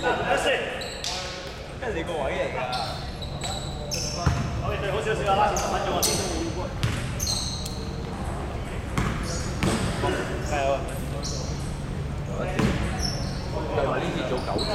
係你個位嚟㗎。我哋最好少少啦，十分鐘啊，先到五加油啊！計埋呢次做九節。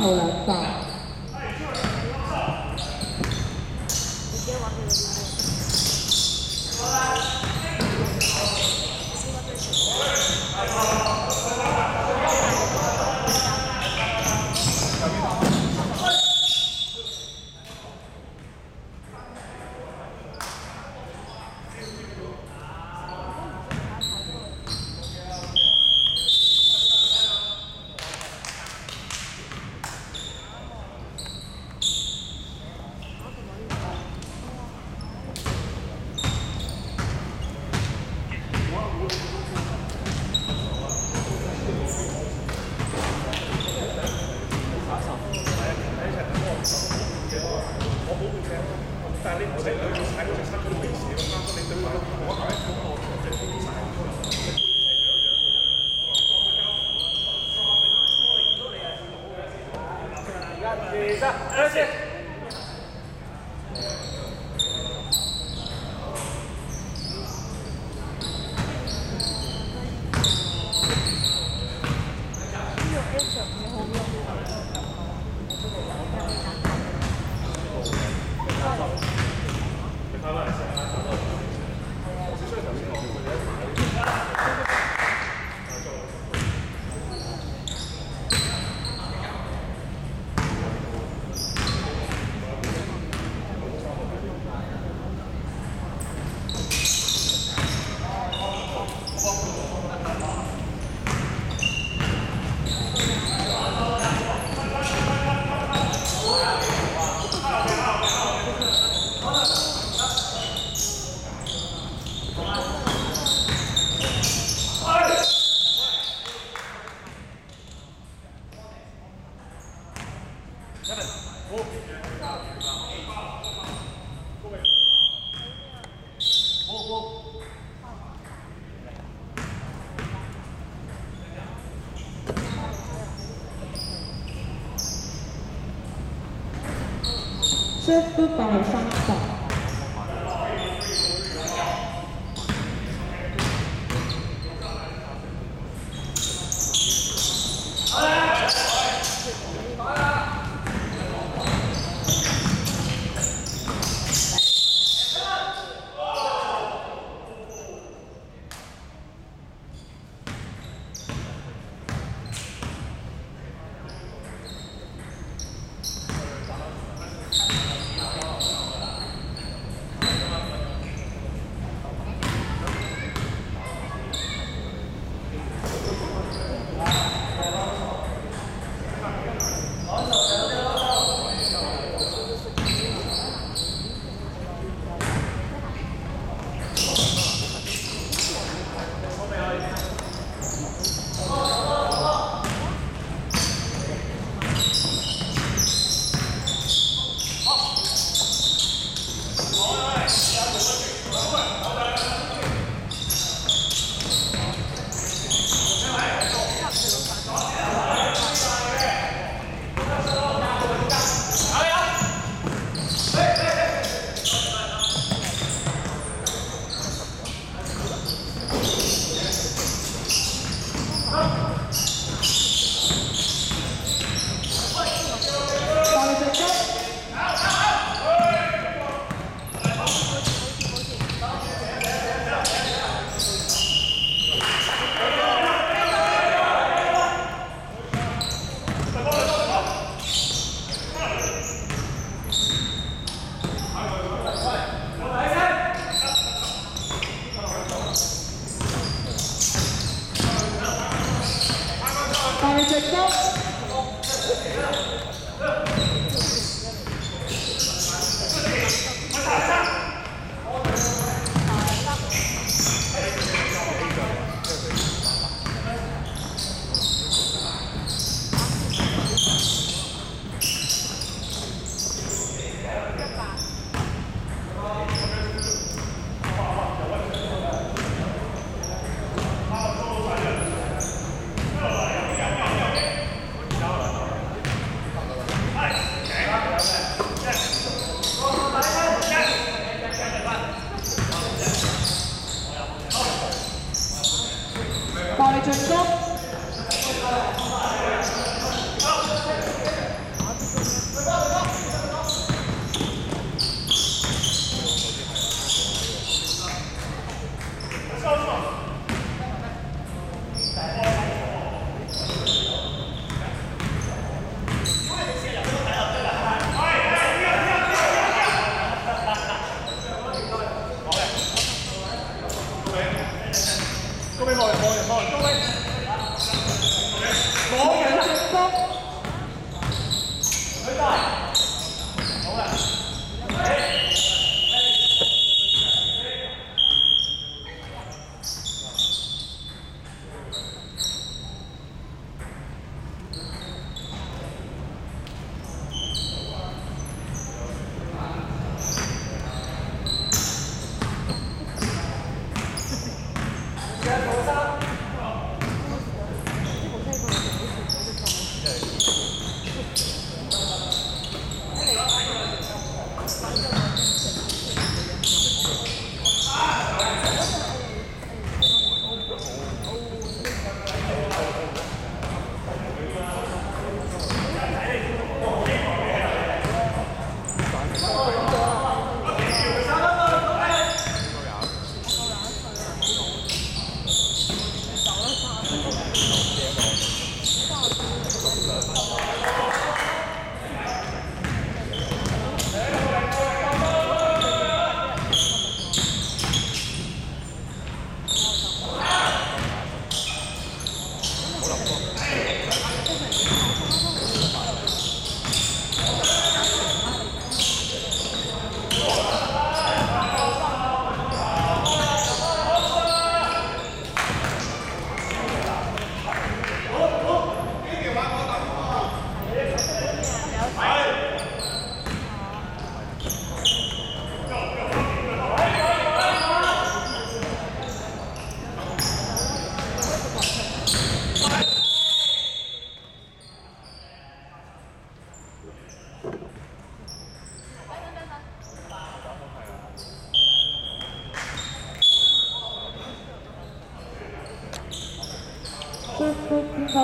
舒夫八 Gracias. 兩發，舒夫八號三 해줬죠?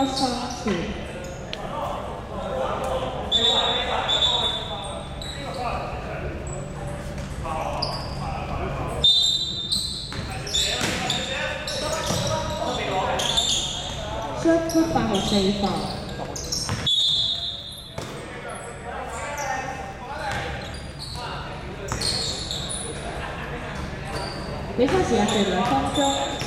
分应该三次。这不把我这一放。比赛时間係兩分鐘。